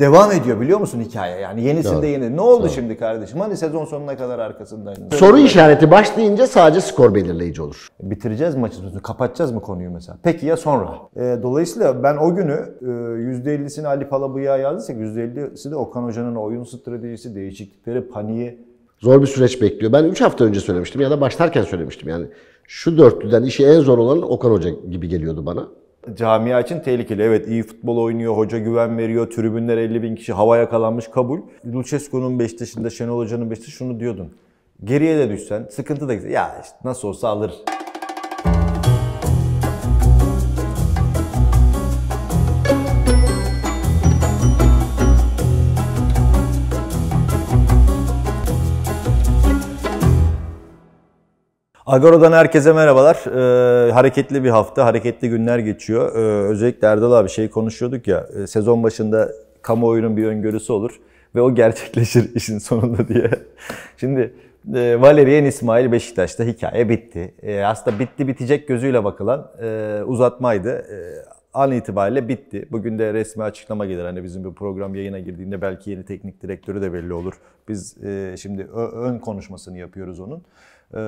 Devam ediyor biliyor musun hikaye? Yani yenisinde yeni. Ne oldu şimdi kardeşim? Hani sezon sonuna kadar arkasındaydın. Soru işareti başlayınca sadece skor belirleyici olur. Bitireceğiz mi maçı? Kapatacağız mı konuyu mesela? Peki ya sonra? Ee, dolayısıyla ben o günü e, %50'sini Ali Palabıyık'a yazdıysak %50'si de Okan Hoca'nın oyun stratejisi, değişiklikleri, paniği. Zor bir süreç bekliyor. Ben 3 hafta önce söylemiştim ya da başlarken söylemiştim yani. Şu dörtlüden işi en zor olan Okan Hoca gibi geliyordu bana. Camia için tehlikeli. Evet iyi futbol oynuyor, hoca güven veriyor, tribünler 50 bin kişi havaya kalanmış kabul. Lucescu'nun Beşiktaş'ında, Şenol Hoca'nın Beşiktaş'ı şunu diyordun. Geriye de düşsen, sıkıntı da gitse, ya işte nasıl olsa alır. Agora'dan herkese merhabalar. Ee, hareketli bir hafta, hareketli günler geçiyor. Ee, özellikle Erdal abi şey konuşuyorduk ya, e, sezon başında kamuoyunun bir öngörüsü olur ve o gerçekleşir işin sonunda diye. Şimdi e, Valerian İsmail Beşiktaş'ta hikaye bitti. E, aslında bitti bitecek gözüyle bakılan e, uzatmaydı. E, an itibariyle bitti. Bugün de resmi açıklama gelir. Hani bizim bir program yayına girdiğinde belki yeni teknik direktörü de belli olur. Biz e, şimdi ön konuşmasını yapıyoruz onun. E,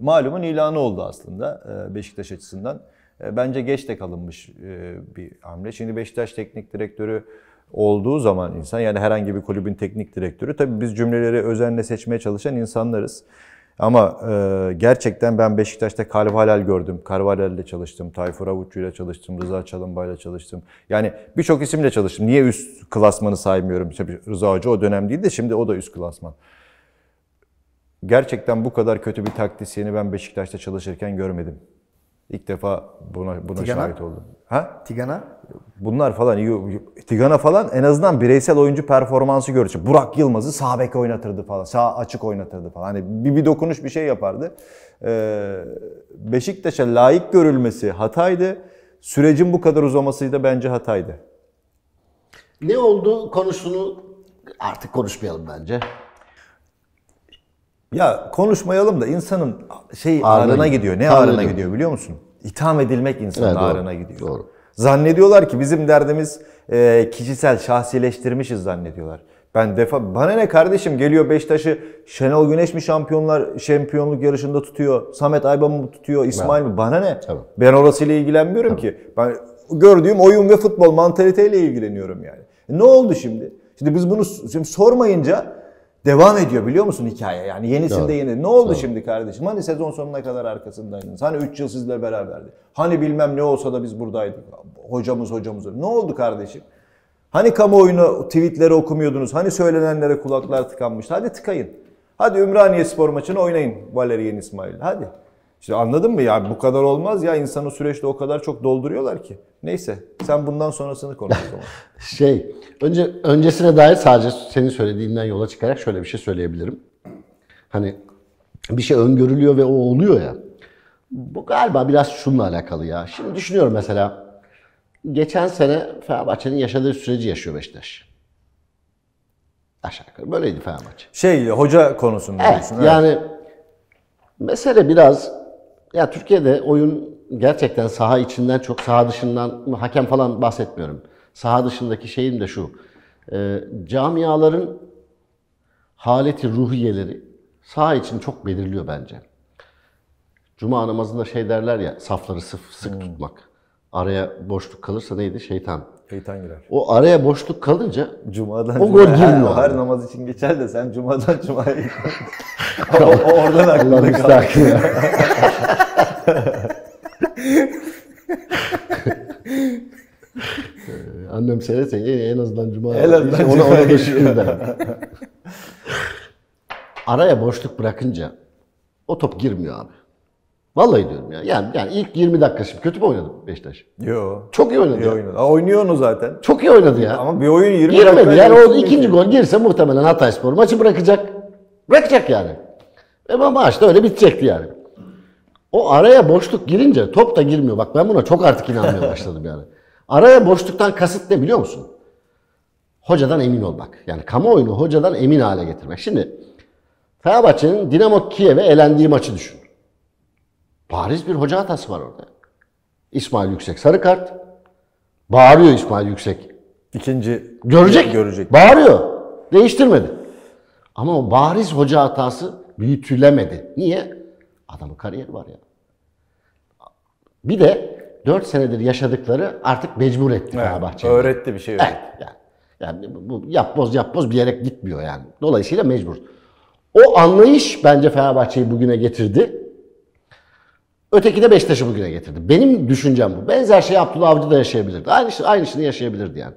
malumun ilanı oldu aslında e, Beşiktaş açısından. E, bence geç de kalınmış e, bir hamle. Şimdi Beşiktaş teknik direktörü olduğu zaman insan yani herhangi bir kulübün teknik direktörü tabii biz cümleleri özenle seçmeye çalışan insanlarız. Ama e, gerçekten ben Beşiktaş'ta Carvalhal gördüm. Carvalhal'le çalıştım. Tayfur Avuççu ile çalıştım. Rıza Çalınbay'la çalıştım. Yani birçok isimle çalıştım. Niye üst klasmanı saymıyorum? Tabii Rıza Hoca o dönem değil de şimdi o da üst klasman. Gerçekten bu kadar kötü bir taktisyeni ben Beşiktaş'ta çalışırken görmedim. İlk defa buna buna Tigana? şahit oldum. Ha? Tigana Bunlar falan iyi. Tigana falan en azından bireysel oyuncu performansı görüyor. Burak Yılmaz'ı sağ bek oynatırdı falan. Sağ açık oynatırdı falan. Hani bir, bir dokunuş bir şey yapardı. Ee, Beşiktaş'a layık görülmesi hataydı. Sürecin bu kadar uzaması da bence hataydı. Ne oldu konusunu artık konuşmayalım bence. Ya konuşmayalım da insanın şey Ağrına ağrına, gidiyor. Ne ağrına gidiyor biliyor musun? İtham edilmek insanın Evet, doğru. ağrına gidiyor. Doğru. Zannediyorlar ki bizim derdimiz e, kişisel, şahsileştirmişiz zannediyorlar. Ben defa bana ne kardeşim geliyor Beşiktaş'ı Şenol Güneş mi şampiyonlar şampiyonluk yarışında tutuyor? Samet Aybaba mı tutuyor? İsmail mi? Bana ne? Tabii. Ben orasıyla ilgilenmiyorum ki. Ben gördüğüm oyun ve futbol mantaliteyle ilgileniyorum yani. E ne oldu şimdi? Şimdi biz bunu şimdi sormayınca devam ediyor biliyor musun hikaye? Yani yenisinde Doğru. yeni. Ne oldu şimdi kardeşim? Hani sezon sonuna kadar arkasındaydınız? Hani 3 yıl sizle beraberdi? Hani bilmem ne olsa da biz buradaydık. Hocamız hocamız. Ne oldu kardeşim? Hani kamuoyunu tweetleri okumuyordunuz? Hani söylenenlere kulaklar tıkanmıştı? Hadi tıkayın. Hadi Ümraniye spor maçını oynayın Valerian İsmail. Hadi. İşte anladın mı ya bu kadar olmaz ya insanı süreçte o kadar çok dolduruyorlar ki. Neyse sen bundan sonrasını konuş o zaman. Şey, önce öncesine dair sadece senin söylediğinden yola çıkarak şöyle bir şey söyleyebilirim. Hani bir şey öngörülüyor ve o oluyor ya. Bu galiba biraz şununla alakalı ya. Şimdi düşünüyorum mesela geçen sene Fenerbahçe'nin yaşadığı süreci yaşıyor Beşiktaş. Aşağı yukarı böyleydi Fenerbahçe. Şey hoca konusunda Evet, diyorsun. evet. yani mesele biraz ya Türkiye'de oyun gerçekten saha içinden çok saha dışından hakem falan bahsetmiyorum. Saha dışındaki şeyin de şu. e, camiaların haleti ruhiyeleri saha için çok belirliyor bence. Cuma namazında şey derler ya safları sık, sık tutmak. Araya boşluk kalırsa neydi? Şeytan. Şeytan girer. O araya boşluk kalınca Cumadan O gol girmiyor Her abi. namaz için geçer de sen Cuma'dan Cuma'ya o, o oradan kaldı. müstahakını. Ee, Annem seyretse "İyi, en azından cuma. En azından ona, ona da geçiyor." şükür. Araya boşluk bırakınca o top girmiyor abi. Vallahi diyorum ya. Yani, yani ilk 20 dakika şimdi kötü mü oynadı Beşiktaş? Yo. Çok iyi oynadı. İyi ya. oynadı. Aa, oynuyor onu zaten. Çok iyi oynadı ya. Ama bir oyun 20 Giremedi. dakika Yani o ikinci ki. gol girse muhtemelen Hatayspor maçı bırakacak. Bırakacak yani. Ve maç da öyle bitecekti yani. O araya boşluk girince top da girmiyor. Bak ben buna çok artık inanmaya başladım yani. Araya boşluktan kasıt ne biliyor musun? Hocadan emin olmak. Yani kamuoyunu hocadan emin hale getirmek. Şimdi Fenerbahçe'nin Dinamo Kiev'e elendiği maçı düşün. Bariz bir hoca hatası var orada. İsmail Yüksek sarı kart. Bağırıyor İsmail Yüksek İkinci Görecek. görecek. Bağırıyor. Değiştirmedi. Ama o bariz hoca hatası büyütülemedi. Niye? Adamın kariyeri var ya. Bir de 4 senedir yaşadıkları artık mecbur etti Fenerbahçe'yi. Öğretti bir şey. Evet. Yani, yani bu yap boz yap boz bir yere gitmiyor yani. Dolayısıyla mecbur. O anlayış bence Fenerbahçe'yi bugüne getirdi. Öteki de Beşiktaş'ı bugüne getirdi. Benim düşüncem bu. Benzer şey Abdullah Avcı da yaşayabilirdi. Aynı, aynısını yaşayabilirdi yani.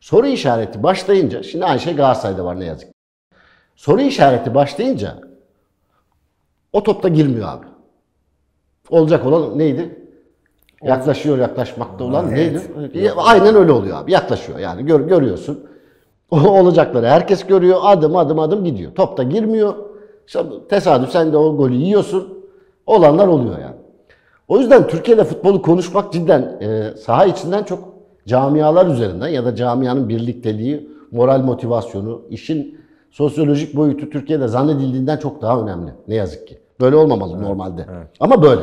Soru işareti başlayınca, şimdi aynı şey Galatasaray'da var ne yazık. ki. Soru işareti başlayınca o topta girmiyor abi. Olacak olan neydi? Yaklaşıyor yaklaşmakta olan neydi? Aynen öyle oluyor abi. Yaklaşıyor yani gör, görüyorsun. O olacakları herkes görüyor. Adım adım adım gidiyor. Top da girmiyor. İşte tesadüf sen de o golü yiyorsun. Olanlar oluyor yani. O yüzden Türkiye'de futbolu konuşmak cidden e, saha içinden çok camialar üzerinden ya da camianın birlikteliği, moral motivasyonu, işin sosyolojik boyutu Türkiye'de zannedildiğinden çok daha önemli. Ne yazık ki. Böyle olmamalı normalde. Ama böyle.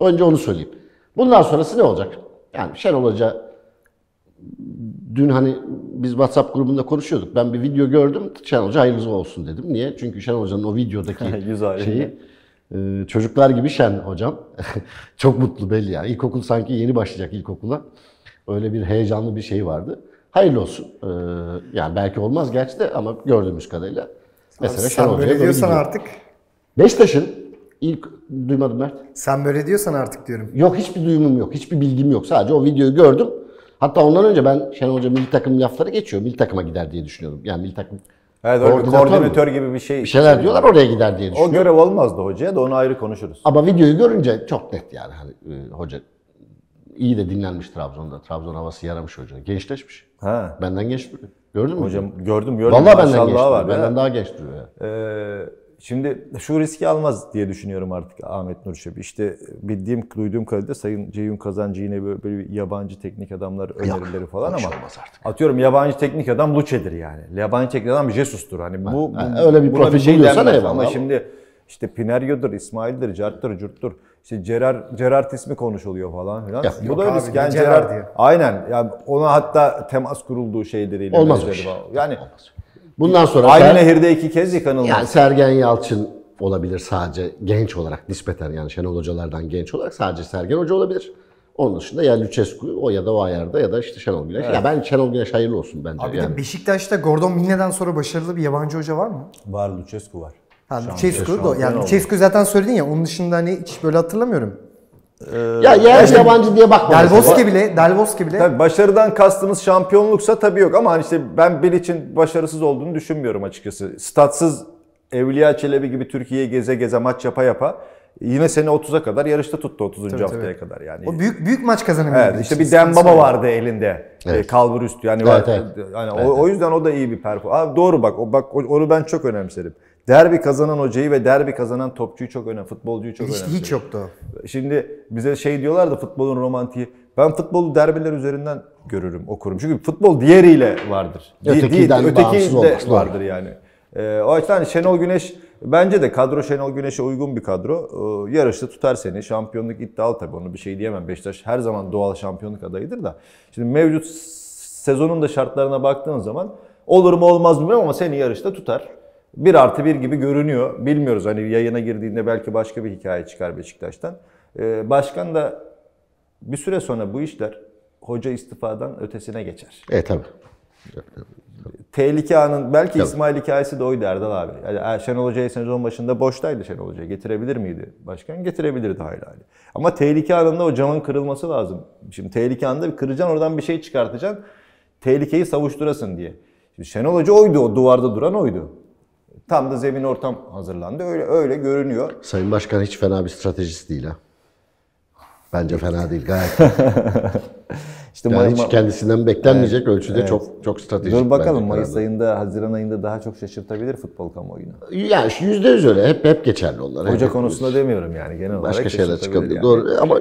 Önce onu söyleyeyim. Bundan sonrası ne olacak? Yani Şenol Hoca dün hani biz WhatsApp grubunda konuşuyorduk. Ben bir video gördüm. Şenol Hoca hayırlısı olsun dedim. Niye? Çünkü Şenol Hoca'nın o videodaki şeyi e, çocuklar gibi şen hocam. Çok mutlu belli yani. İlkokul sanki yeni başlayacak ilkokula. Öyle bir heyecanlı bir şey vardı. Hayırlı olsun. Ee, yani belki olmaz gerçi de ama gördüğümüz kadarıyla. Mesela Sen böyle diyorsan gidiyor. artık, Beşiktaş'ın ilk duymadım Mert. sen böyle diyorsan artık diyorum. Yok hiçbir duyumum yok. Hiçbir bilgim yok. Sadece o videoyu gördüm. Hatta ondan önce ben Şenol Hoca milli takım lafları geçiyor. Milli takıma gider diye düşünüyordum. Yani milli takım Evet, öyle Koordinatör mü? koordinatör gibi bir şey. bir şeyler diyorlar oraya gider diye O düşünüyorum. görev olmazdı hocaya da onu ayrı konuşuruz. Ama videoyu görünce çok net yani hani e, hoca iyi de dinlenmiş Trabzon'da. Trabzon havası yaramış hoca. Gençleşmiş. Ha. Benden genç duruyor. Gördün mü? Hocam gördüm gördüm. Vallahi benden genç var. Benden ya. daha genç duruyor. ya. Ee, şimdi şu riski almaz diye düşünüyorum artık Ahmet Nur Çebi. İşte bildiğim, duyduğum kadarıyla Sayın Ceyhun Kazancı yine böyle, böyle bir yabancı teknik adamlar önerileri falan o iş ama olmaz artık. atıyorum yabancı teknik adam Luce'dir yani. Yabancı teknik adam Jesus'tur. Hani bu, bu ha, öyle bir profil buluyorsan denmez. eyvallah Ama şimdi işte Pinaryo'dur, İsmail'dir, Cart'tır, Curt'tur. İşte Gerard, Gerard ismi konuşuluyor falan filan. Ya, bu yok da öyle risk. Yani Gerard Gerard, diyor. aynen. Yani ona hatta temas kurulduğu şeyleriyle. Olmaz o benzeri iş. falan. Bundan sonra aynı Ser- nehirde iki kez yıkanılmaz. yani Sergen Yalçın olabilir sadece genç olarak nispeten yani Şenol Hocalardan genç olarak sadece Sergen Hoca olabilir. Onun dışında ya Lucescu o ya da o ayarda ya da işte Şenol Güneş. Ya ben Şenol Güneş hayırlı olsun bence. Abi yani. de Beşiktaş'ta Gordon Milne'den sonra başarılı bir yabancı hoca var mı? Var Lucescu var. Ha, Lucescu da, yani. Lucescu zaten söyledin ya onun dışında hani hiç böyle hatırlamıyorum. Ya yerli yabancı diye bakma. Del. Bosque bile, Del Bosque bile Tabii başarıdan kastınız şampiyonluksa tabii yok ama hani işte ben bir için başarısız olduğunu düşünmüyorum açıkçası. Statsız Evliya Çelebi gibi Türkiye'ye geze geze maç yapa yapa yine seni 30'a kadar yarışta tuttu 30. haftaya kadar yani. o büyük büyük maç kazanamıyor. Evet işte bir Dembaba vardı elinde. Evet. E, kalbur üstü yani Evet, var, evet. yani o, o yüzden o da iyi bir performans. Abi doğru bak o bak onu ben çok önemserim. Derbi kazanan hocayı ve derbi kazanan topçuyu çok önem, futbolcuyu çok hiç, önemserim. hiç yoktu. Şimdi bize şey diyorlar da futbolun romantiği. Ben futbolu derbiler üzerinden görürüm, okurum. Çünkü futbol diğeriyle vardır. Ötekinden di- öteki de olmaz, doğru. vardır yani. Ee, o açıdan Şenol Güneş bence de kadro Şenol Güneş'e uygun bir kadro. Ee, yarışta tutar seni. Şampiyonluk iddialı tabii onu bir şey diyemem. Beşiktaş her zaman doğal şampiyonluk adayıdır da. Şimdi mevcut sezonun da şartlarına baktığın zaman olur mu olmaz mı bilmiyorum ama seni yarışta tutar. Bir artı bir gibi görünüyor. Bilmiyoruz hani yayına girdiğinde belki başka bir hikaye çıkar Beşiktaş'tan. Ee, başkan da bir süre sonra bu işler hoca istifadan ötesine geçer. E tabii. Tehlike anın belki İsmail hikayesi de oydu Erdal abi. Yani Şenol Hoca'yı sezon başında boştaydı Şenol Hoca. Getirebilir miydi başkan? Getirebilirdi hayli hayli. Ama tehlike anında o camın kırılması lazım. Şimdi tehlike anında bir kıracaksın oradan bir şey çıkartacaksın. Tehlikeyi savuşturasın diye. Şimdi Şenol Hoca oydu o duvarda duran oydu. Tam da zemin ortam hazırlandı. Öyle öyle görünüyor. Sayın Başkan hiç fena bir stratejist değil ha. Bence fena değil gayet. İşte Yani hiç kendisinden beklenmeyecek ölçüde çok çok stratejik. Dur bakalım Mayıs kararlar. ayında, Haziran ayında daha çok şaşırtabilir futbol kamuoyunu. Şu yüzde yüz öyle. Hep hep geçerli onlar. Hoca Hep- konusunda demiyorum yani genel olarak. Başka şeyler çıkabilir. yani. Doğru ama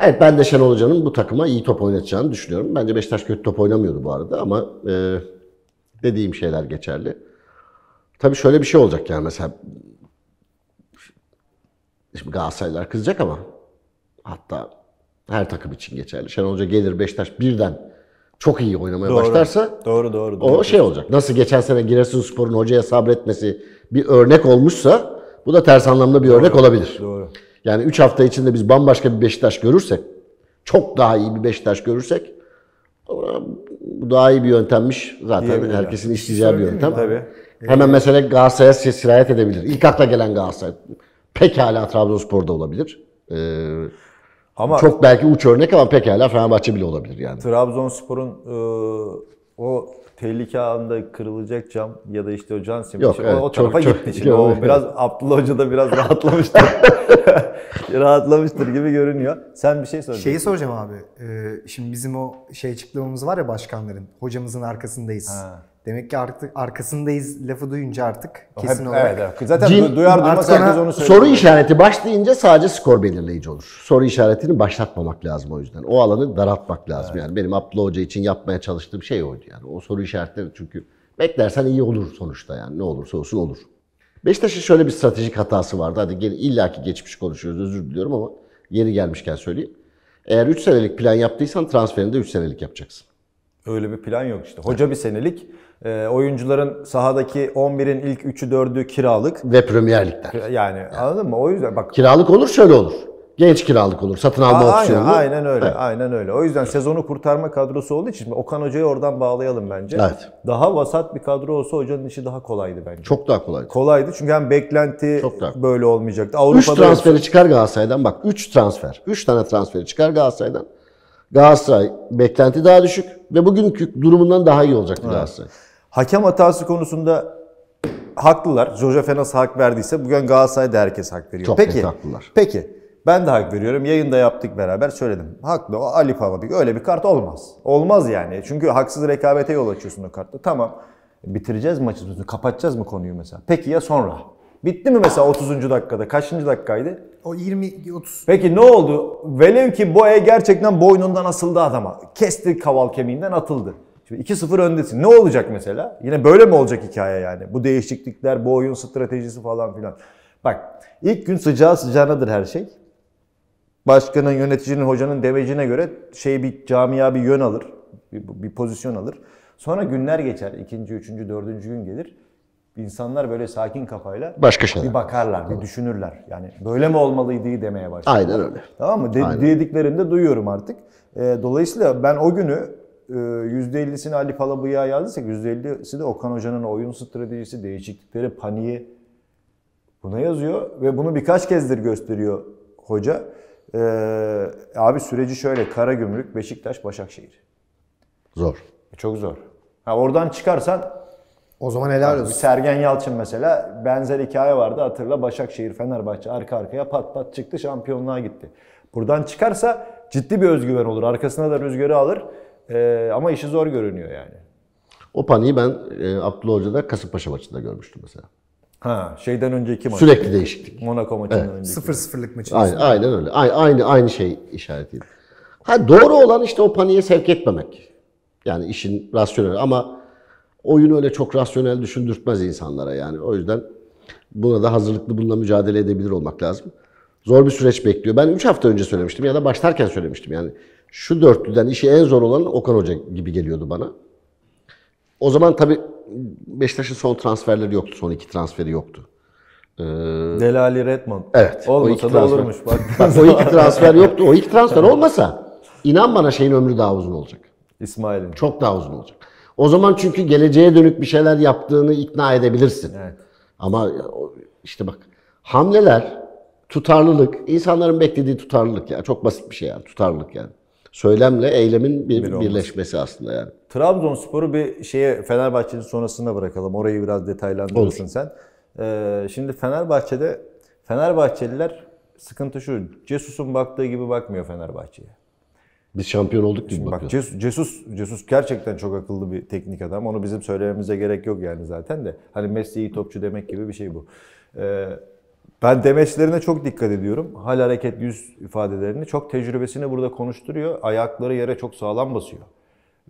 evet ben de Şenol Hoca'nın bu takıma iyi top oynatacağını düşünüyorum. Bence Beşiktaş kötü top oynamıyordu bu arada ama e, dediğim şeyler geçerli. Tabii şöyle bir şey olacak yani mesela şimdi Galatasaraylılar kızacak ama hatta her takım için geçerli. Şenol Hoca gelir Beşiktaş birden çok iyi oynamaya Doğru. başlarsa Doğru doğru. o doğru. şey olacak. Nasıl geçen sene Giresunspor'un hocaya sabretmesi bir örnek olmuşsa bu da ters anlamda bir örnek olabilir. Doğru. Yani 3 hafta içinde biz bambaşka bir Beşiktaş görürsek, çok daha iyi bir Beşiktaş görürsek bu daha iyi bir yöntemmiş. Zaten herkesin isteyeceği bir mi? yöntem. Tabii. Hemen mesela Galatasaray'a sirayet edebilir. İlk akla gelen Galatasaray. Pekala Trabzonspor'da olabilir. Ee, Ama çok belki uç örnek ama pekala Fenerbahçe bile olabilir yani. Trabzonspor'un e, o tehlike anında kırılacak cam ya da işte o can simidi Yok, evet, o, o çok- tarafa çok- gitti şimdi. yok, o evet. biraz Abdullah Hoca da biraz rahatlamıştır. rahatlamıştır gibi görünüyor. Sen bir şey söyle. Şeyi soracağım abi. Ee, şimdi bizim o şey açıklamamız var ya başkanların. Hocamızın arkasındayız. Ha. Demek ki artık arkasındayız lafı duyunca artık Hep- kesin olarak. Evet, evet. Zaten Cin- du- duyar duymaz herkes onu söylüyor. Soru işareti başlayınca sadece skor belirleyici olur. Soru işaretini başlatmamak lazım o yüzden. O alanı daraltmak lazım yani. Benim Abdullah Hoca için yapmaya çalıştığım şey oydu yani. O soru işaretleri çünkü beklersen iyi olur sonuçta yani. Ne olursa olsun olur. Beşiktaş'ın şöyle bir stratejik hatası vardı. Hadi gel, illaki geçmiş konuşuyoruz özür diliyorum ama yeri gelmişken söyleyeyim. Eğer 3 senelik plan yaptıysan transferini de 3 senelik yapacaksın. Öyle bir plan yok işte. Hoca bir senelik. E, oyuncuların sahadaki 11'in ilk 3'ü 4'ü kiralık. Ve Premier Lig'den. Yani anladın mı? O yüzden bak Kiralık olur şöyle olur. Genç kiralık olur. Satın alma aynen, opsiyonu. aynen öyle. Evet. Aynen öyle. O yüzden sezonu kurtarma kadrosu olduğu için Okan Hoca'yı oradan bağlayalım bence. Evet. Daha vasat bir kadro olsa hocanın işi daha kolaydı bence. Çok daha kolay. Kolaydı çünkü hem beklenti Çok daha- böyle olmayacaktı. 3 Avrupa'da transferi çıkar Galatasaray'dan. Bak 3 transfer. 3 tane transferi çıkar Galatasaray'dan. Galatasaray beklenti daha düşük ve bugünkü durumundan daha iyi olacaktı Galatasaray. Hakem hatası konusunda haklılar. Jojo Fenas hak verdiyse bugün Galatasaray'da herkes hak veriyor. Çok peki, haklılar. Peki. Ben de hak veriyorum. Yayında yaptık beraber söyledim. Haklı. O Ali Palabik öyle bir kart olmaz. Olmaz yani. Çünkü haksız rekabete yol açıyorsun o kartta. Tamam. Bitireceğiz maçı. Kapatacağız mı konuyu mesela? Peki ya sonra? Bitti mi mesela 30. dakikada? Kaçıncı dakikaydı? O 20 30 Peki ne oldu? Velev ki Boya gerçekten boynundan asıldı adama. Kesti kaval kemiğinden atıldı. Şimdi 2-0 öndesin. Ne olacak mesela? Yine böyle mi olacak hikaye yani? Bu değişiklikler, bu oyun stratejisi falan filan. Bak ilk gün sıcağı sıcağınadır her şey. Başkanın, yöneticinin, hocanın demecine göre şey bir camia bir yön alır. Bir, bir pozisyon alır. Sonra günler geçer. ikinci, üçüncü, dördüncü gün gelir. İnsanlar böyle sakin kafayla Başka şeyler. bir bakarlar, bir düşünürler. Yani böyle mi olmalıydı demeye başlar. Aynen öyle. Tamam mı? De- dediklerini de duyuyorum artık. E, dolayısıyla ben o günü %50'sini Ali Palabıyık'a yazdıysak %50'si de Okan Hoca'nın oyun stratejisi, değişiklikleri, paniği buna yazıyor ve bunu birkaç kezdir gösteriyor hoca. E, abi süreci şöyle Karagümrük, Beşiktaş, Başakşehir. Zor. Çok zor. Ha, oradan çıkarsan o zaman helal bir olsun. Sergen Yalçın mesela benzer hikaye vardı hatırla Başakşehir Fenerbahçe arka arkaya pat pat çıktı şampiyonluğa gitti. Buradan çıkarsa ciddi bir özgüven olur. Arkasına da rüzgarı alır. Ee, ama işi zor görünüyor yani. O paniği ben e, Abdullah Hoca'da Kasımpaşa maçında görmüştüm mesela. Ha, şeyden önceki maç. Sürekli değişiklik. Monaco maçından önceki. 0-0'lık maçın. Aynen, aynen öyle. Aynı, aynı aynı şey işaretiydi. Ha doğru olan işte o paniğe sevk etmemek. Yani işin rasyonel ama oyun öyle çok rasyonel düşündürtmez insanlara yani. O yüzden buna da hazırlıklı bununla mücadele edebilir olmak lazım. Zor bir süreç bekliyor. Ben 3 hafta önce söylemiştim ya da başlarken söylemiştim yani. Şu dörtlüden işi en zor olan Okan Hoca gibi geliyordu bana. O zaman tabii Beşiktaş'ın son transferleri yoktu. Son iki transferi yoktu. Delali Redmond. Evet. Olmasa da olurmuş. Bak. Bak o iki transfer yoktu. O iki transfer olmasa inan bana şeyin ömrü daha uzun olacak. İsmail'in. Çok daha uzun olacak. O zaman çünkü geleceğe dönük bir şeyler yaptığını ikna edebilirsin. Evet. Ama işte bak hamleler, tutarlılık, insanların beklediği tutarlılık ya. Çok basit bir şey yani tutarlılık yani. Söylemle eylemin bir, Bir birleşmesi aslında yani. Trabzonspor'u bir şeye Fenerbahçe'nin sonrasında bırakalım. Orayı biraz detaylandırırsın sen. Ee, şimdi Fenerbahçe'de Fenerbahçeliler sıkıntı şu. Cesus'un baktığı gibi bakmıyor Fenerbahçe'ye. Biz şampiyon olduk gibi Bak bakıyoruz. Cesus, Cesus, Cesus gerçekten çok akıllı bir teknik adam. Onu bizim söylememize gerek yok yani zaten de. Hani Messi iyi topçu demek gibi bir şey bu. Ee, ben demeçlerine çok dikkat ediyorum. Hal hareket yüz ifadelerini çok tecrübesini burada konuşturuyor. Ayakları yere çok sağlam basıyor.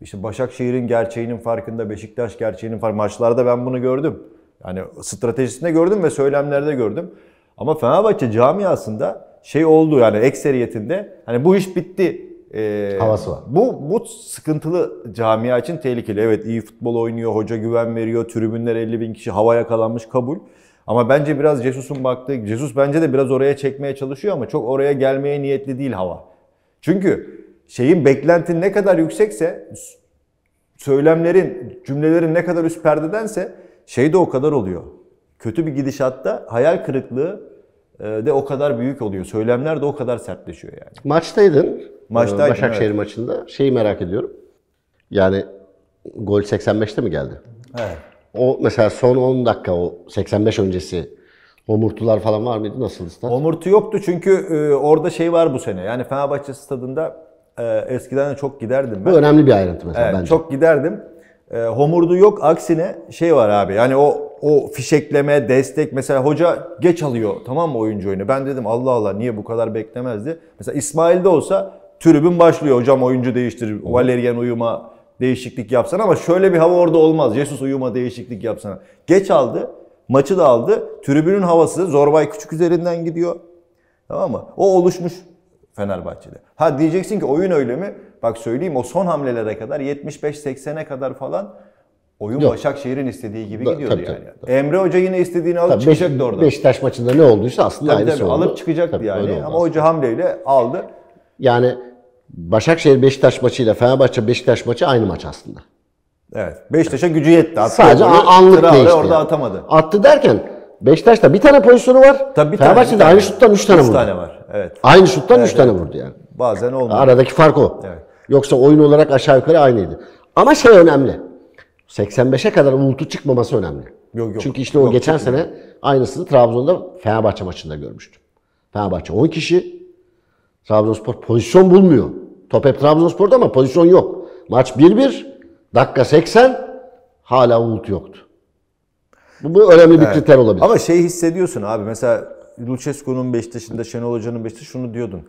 İşte Başakşehir'in gerçeğinin farkında, Beşiktaş gerçeğinin farkında. Maçlarda ben bunu gördüm. Yani stratejisinde gördüm ve söylemlerde gördüm. Ama Fenerbahçe camiasında şey oldu yani ekseriyetinde hani bu iş bitti e, Havası var. Bu, bu sıkıntılı camia için tehlikeli. Evet iyi futbol oynuyor, hoca güven veriyor, tribünler 50 bin kişi havaya kalanmış kabul. Ama bence biraz Jesus'un baktığı, Jesus bence de biraz oraya çekmeye çalışıyor ama çok oraya gelmeye niyetli değil hava. Çünkü şeyin beklentin ne kadar yüksekse, söylemlerin, cümlelerin ne kadar üst perdedense şey de o kadar oluyor. Kötü bir gidişatta hayal kırıklığı e, de o kadar büyük oluyor. Söylemler de o kadar sertleşiyor yani. Maçtaydın. Maçtaydım, Ee, Başakşehir evet. maçında. Şeyi merak ediyorum. Yani gol 85'te mi geldi? Evet. O mesela son 10 dakika o 85 öncesi homurtular falan var mıydı? Nasıl stat? Omurtu yoktu çünkü e, orada şey var bu sene. Yani Fenerbahçe stadında e, eskiden de çok giderdim Bu ben. önemli bir ayrıntı mesela Evet, bence. çok giderdim. E, homurdu yok. Aksine şey var abi. Yani o o fişekleme, destek mesela hoca geç alıyor tamam mı oyuncu oyunu. Ben dedim Allah Allah niye bu kadar beklemezdi. Mesela İsmail'de olsa tribün başlıyor. Hocam oyuncu değiştir. Valerian uyuma değişiklik yapsana ama şöyle bir hava orada olmaz. Jesus uyuma değişiklik yapsana. Geç aldı. Maçı da aldı. Tribünün havası Zorbay Küçük üzerinden gidiyor. Tamam mı? O oluşmuş Fenerbahçe'de. Ha diyeceksin ki oyun öyle mi? Bak söyleyeyim o son hamlelere kadar 75-80'e kadar falan oyun Yok. Başakşehir'in istediği gibi Da- gidiyordu tabii, yani. tabii, Emre Hoca yine istediğini alıp Tabii Beş- çıkacaktı orada. Beşiktaş maçında ne olduysa aslında tabii aynısı tabii oldu. alıp çıkacaktı Tabii, yani. Ama aslında. hoca hamleyle aldı. Yani Başakşehir Beşiktaş maçıyla Fenerbahçe Beşiktaş maçı aynı maç aslında. Evet. Beşiktaş'a gücü yetti. Attı Sadece golü, anlık değişti. orada yani. atamadı. Attı derken Beşiktaş'ta bir tane pozisyonu var. Tabii bir tane, Fenerbahçe'de tane. aynı şuttan 3 tane Üç vurdu. tane var. Evet. Aynı şuttan 3 tane vurdu yani. Bazen olmuyor. Aradaki fark o. Evet. Yoksa oyun olarak aşağı yukarı aynıydı. Ama şey önemli. 85'e kadar umultu çıkmaması önemli. Yok, yok. Çünkü işte o Yok, geçen sene aynısını Trabzon'da Fenerbahçe maçında görmüştüm. Fenerbahçe 10 kişi, Trabzonspor pozisyon bulmuyor. Top hep Trabzonspor'da ama pozisyon yok. Maç 1-1, dakika 80, hala umultu yoktu. Bu, bu önemli bir kriter olabilir. Ama şey hissediyorsun abi mesela Lucescu'nun Beşiktaş'ında Şenol Hoca'nın Beşiktaş'ı şunu diyordun.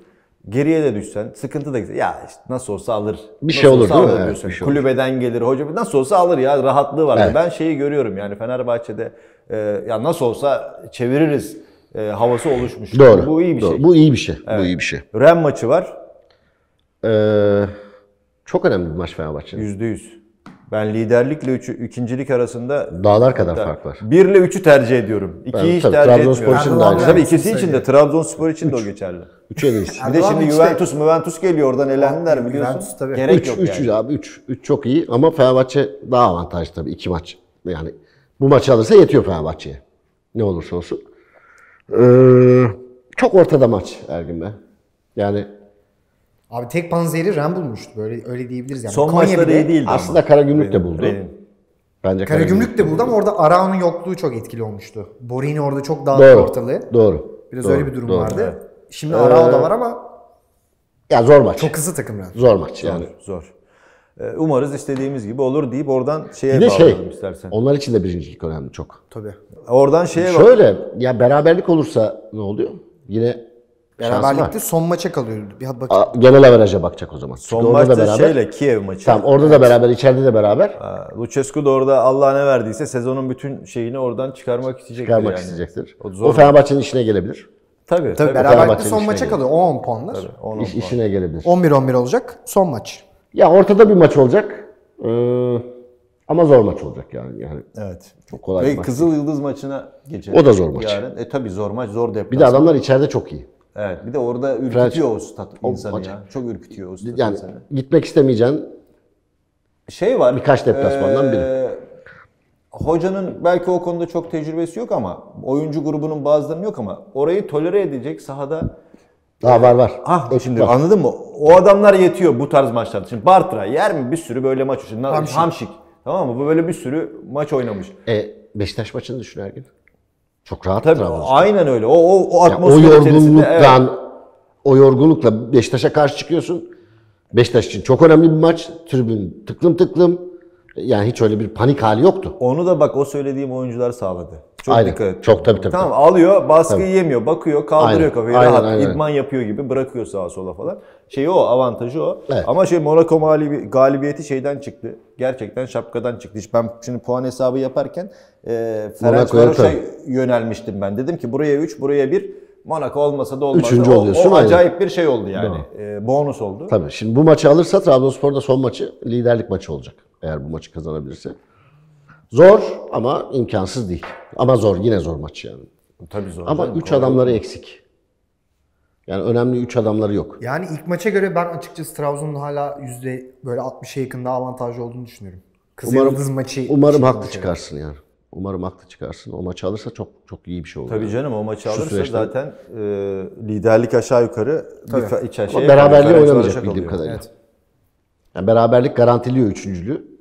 Geriye de düşsen sıkıntı da güzel. Ya işte nasıl olsa alır. Bir Nasıl şey olur değil mi? alır Evet, diyorsun. şey olur. Kulübeden gelir hoca nasıl olsa alır ya rahatlığı var. Evet. Ben şeyi görüyorum yani Fenerbahçe'de e, ya nasıl olsa çeviririz e, havası oluşmuş. Doğru. Bu iyi bir doğru. şey. Bu iyi bir şey. Bu iyi bir şey. Ren maçı var Ee, çok önemli bir maç Fenerbahçe'nin. yüzde yüz. Ben liderlikle üçü, ikincilik arasında Dağlar kadar fark var. 1 ile 3'ü tercih ediyorum. 2'yi Ben hiç tercih Trabzonspor etmiyorum. için de aynı. Tabii ikisi için de Trabzonspor için de o geçerli. Üç en iyisi. Bir de şimdi Juventus, Juventus geliyor oradan elendiler biliyorsun. Juventus tabii. Gerek 3 yok 3 yani. abi 3 3 çok iyi ama Fenerbahçe daha avantajlı tabii iki maç. Yani bu maçı alırsa yetiyor Fenerbahçe'ye. Ne olursa olsun. Ee, çok ortada maç Ergin Bey. Yani Abi tek panzehri Ren bulmuştu. Böyle öyle diyebiliriz yani. Son Konya maçları bile- iyi değildi aslında Karagümrük de buldu. Ren'in. Bence Karagümrük de buldu ama orada Arao'nun yokluğu çok etkili olmuştu. Borini orada çok dağıttı Doğru. ortalığı. Doğru. Biraz doğru, öyle bir durum doğru. vardı. Şimdi Arao da var ama Ya zor maç. çok hızlı takım Ren. zor maç yani. Zor. Ee, Umarız istediğimiz gibi olur deyip oradan şeye Bir de şey, istersen. onlar için de birincilik önemli çok. Tabii. Oradan şeye bak. Şöyle, ya beraberlik olursa ne oluyor? Yine. Beraberlikte son maça kalıyor. Bir bak A- Genel averaja bakacak o zaman. Çünkü Son orada maçta da beraber. şeyle Kiev maçı. Tamam orada da beraber, içeride de beraber. Aa, Lucescu da orada Allah ne verdiyse sezonun bütün şeyini oradan çıkarmak isteyecektir çıkarmak yani. isteyecektir. O O. Fenerbahçe'nin işine gelebilir. Tabii Tabii tabii. beraberlikte son maça kalıyor. 10 puanlar. On, on İş, puan. işine gelebilir. 11-11 olacak. Son maç. Ya ortada bir maç olacak. Ee, ama zor maç olacak yani. yani Evet. çok kolay Ve maç. Kızıl Yıldız maçına geçelim. O da zor maç. Yarın. E tabii zor maç, zor deplasman. Bir de adamlar içeride çok iyi. Evet. Bir de orada ürkütüyor o stat insanı maç- ya. Çok ürkütüyor o stat Yani insanı. gitmek istemeyeceğin Şey var. Birkaç deplasmandan biri. eee, Hocanın belki o konuda çok tecrübesi yok ama oyuncu grubunun bazılarının yok ama orayı tolere edecek sahada daha var var. Ah Ekip şimdi var. anladın mı? O adamlar yetiyor bu tarz maçlarda. Şimdi Bartra yer mi bir sürü böyle maç? Şimdi Hamşik. Hamşik. Tamam mı? Bu böyle bir sürü maç oynamış. E, Beşiktaş maçını düşün Ergin. Çok rahat Tabii Trabzonspor. aynen öyle. O o, o Ya o atmosfer içerisinde evet. yorgunluktan o yorgunlukla Beşiktaş'a karşı çıkıyorsun. Beşiktaş için çok önemli bir maç. Tribün tıklım tıklım. Yani hiç öyle bir panik hali yoktu. Onu da bak o söylediğim oyuncular sağladı. Çok Aynen. dikkat et. Çok tabii tabii. Tamam alıyor, baskıyı yemiyor, bakıyor, kaldırıyor Aynen. kafayı, Aynen, rahat aynen. idman yapıyor gibi bırakıyor sağa sola falan. Şey o, avantajı o. Evet. Ama şey Monaco mağlubi- galibiyeti şeyden çıktı. Gerçekten şapkadan çıktı. İşte ben şimdi puan hesabı yaparken e, Ferenc Varoş'a tabii. yönelmiştim ben. Dedim ki buraya 3, buraya 1. Monaco olmasa da olmaz. Üçüncü o, oluyorsun, O aynen. acayip bir şey oldu yani. Ee, bonus oldu. Tabii şimdi bu maçı alırsa Trabzonspor da son maçı liderlik maçı olacak. Eğer bu maçı kazanabilirse. Zor ama imkansız değil. Ama zor yine zor maç yani. Tabii zor. Ama canım, 3 kolay adamları eksik. Yani önemli 3 adamları yok. Yani ilk maça göre ben açıkçası Trabzon'un hala yüzde böyle 60'a yakın daha avantajlı olduğunu düşünüyorum. Kızıl Umarım, Yıldız maçı umarım haklı çıkarsın yani. Umarım haklı çıkarsın. O maçı alırsa çok çok iyi bir şey olur. Tabii yani. canım o maçı Şu alırsa süreçte- zaten e, liderlik aşağı yukarı bir fa- şey, beraberliği alacak bildiğim oluyor. kadarıyla. Evet. Yani beraberlik garantiliyor üçüncülüğü.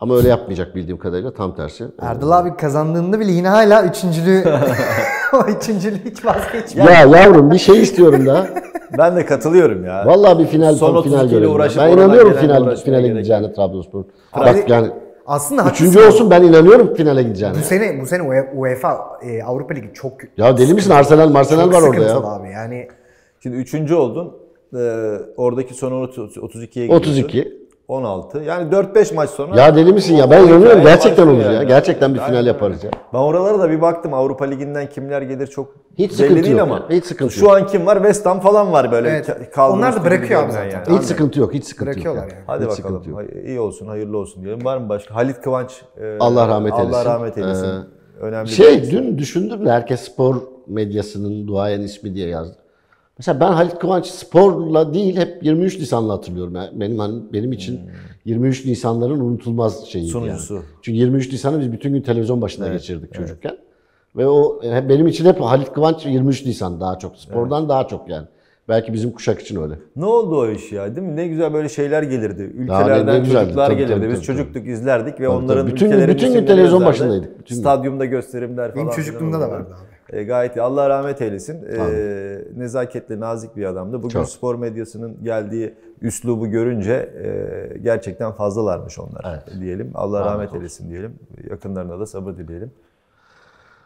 Ama öyle yapmayacak bildiğim kadarıyla tam tersi. Erdal abi kazandığında bile yine hala üçüncülüğü o üçüncülüğü hiç vazgeçmiyor. Ya yavrum bir şey istiyorum da. Ben de katılıyorum ya. Vallahi bir final Son son final 32 ile görelim. ya. Ben inanıyorum final finale gideceğine Trabzonspor. Bak yani Aslında haklısın. üçüncü olsun ben inanıyorum finale gideceğine. Bu sene bu sene UE- UEFA e, Avrupa Ligi çok Ya deli misin Arsenal Marsenal çok var orada ya. abi. Yani Şimdi üçüncü oldun. Ee, oradaki sonu 32'ye gidiyorsun. 32. 16. Yani 4-5 maç sonra. Ya deli misin ya? Ben inanıyorum gerçekten olur ya. yani. Gerçekten bir final yaparız ya. Ben oralara da bir baktım. Avrupa Ligi'nden kimler gelir çok Hiç belli sıkıntı değil yok ama. ya, hiç sıkıntı Şu yok. an kim var? West Ham falan var böyle. Evet. Onlar da bırakıyor abi zaten. yani. Hiç Aynen. sıkıntı yok, hiç sıkıntı Bırakıyorlar yok. yani. Hadi Hiç bakalım. sıkıntı yok. İyi olsun, hayırlı olsun diyelim. Var mı başka? Halit Kıvanç. e, Allah rahmet Allah eylesin. rahmet eylesin. Ee, Önemli bir Şey dün düşündüm de herkes spor medyasının duayen ismi diye yazdı. Mesela ben Halit Kıvanç sporla değil hep 23 Nisan'la hatırlıyorum. Yani benim hani benim için 23 Nisanların unutulmaz şeyiydi Sunucusu. yani. Çünkü 23 Nisan'ı biz bütün gün televizyon başında geçirdik çocukken. Ve o hep benim için hep Halit Kıvanç 23 Nisan daha çok. Spordan daha çok yani. Belki bizim kuşak için öyle. Ne oldu o iş ya değil mi? Ne güzel böyle şeyler gelirdi. ne- Ülkelerden ne güzeldi. çocuklar Tabii, gelirdi. tabii, Biz tabii, çocuktuk izlerdik ve Tabii, onların tabii. Bütün bütün gün televizyon başındaydık, bütün. Stadyumda gösterimler falan. benim çocukluğumda da vardı abi. E, gayet iyi. Allah rahmet eylesin. E, nezaketli, nazik bir adamdı. Bugün Çok. spor medyasının geldiği üslubu görünce e, gerçekten fazlalarmış onlar diyelim. Allah rahmet eylesin diyelim. Yakınlarına da sabır dileyelim.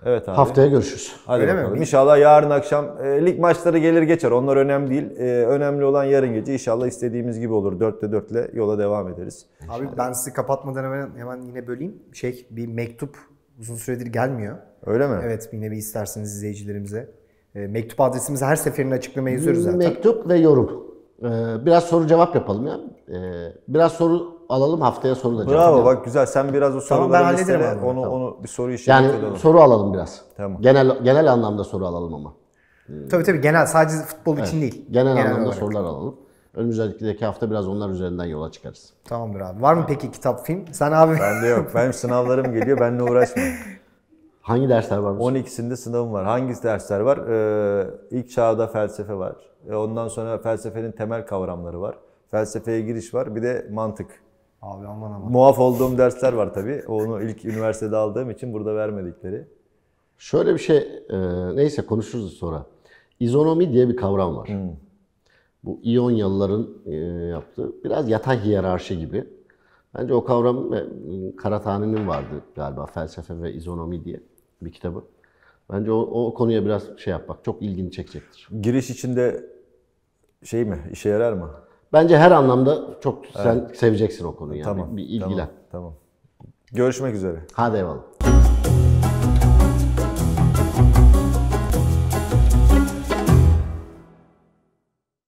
Evet abi. Haftaya görüşürüz. Hadi Öyle mi? bakalım. İnşallah yarın akşam e, lig maçları gelir geçer. Onlar önemli değil. E, önemli olan yarın gece inşallah istediğimiz gibi olur. Dörtte dörtle yola devam ederiz. Abi ben sizi kapatmadan hemen, hemen yine böleyim. Şey bir mektup uzun süredir gelmiyor. Öyle mi? Evet yine bir isterseniz izleyicilerimize. E, mektup adresimizi her seferinde açıklamaya yazıyoruz zaten. Mektup ve yorum. Ee, biraz soru cevap yapalım ya. Ee, biraz soru alalım haftaya soru da cevap. Bravo yapalım. bak güzel. Sen biraz o Tamam, soruları ben hallederim listele. abi. Onu, onu bir soru işareti Yani edelim. soru alalım biraz. Tamam. Genel genel anlamda soru alalım ama. Tabii tabii genel sadece futbol için değil. Genel, anlamda olarak. sorular alalım. Önümüzdeki hafta biraz onlar üzerinden yola çıkarız. Tamamdır abi. Var mı peki kitap film? Sen abi Bende yok. Benim sınavlarım geliyor. Benimle uğraşma. Hangi dersler var? bizim? 12'sinde sınavım var. Hangi dersler var? Ee, ilk çağda felsefe var. E, ondan sonra felsefenin temel kavramları var. Felsefeye giriş var. Bir de mantık. Abi aman aman. Muaf olduğum dersler var tabii. Onu ilk üniversitede aldığım için burada vermedikleri. Şöyle bir şey, e, neyse konuşuruz sonra. İzonomi diye bir kavram var. Bu İyonyalıların e, yaptığı biraz yatay hiyerarşi gibi. Bence o kavram e, Karatani'nin vardı galiba felsefe ve izonomi diye bir kitabı. Bence o, o konuya biraz şey yapmak çok ilgini çekecektir. Giriş içinde şey mi? işe yarar mı? Bence her anlamda çok sen seveceksin o konuyu yani. Tamam. Bir, bir ilgilen. Tamam. tamam. Görüşmek üzere. Hadi eyvallah.